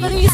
Please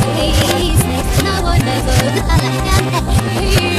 Please, now or never, I am happy.